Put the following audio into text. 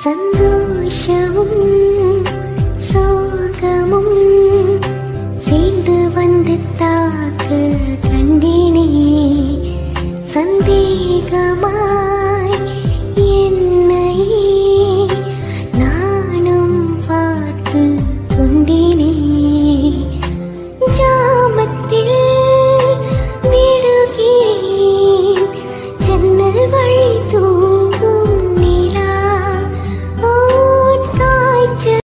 சந்தோஷமும் சோகமும் சேர்ந்து வந்து தாக்கு கண்டினே. சந்தேகமா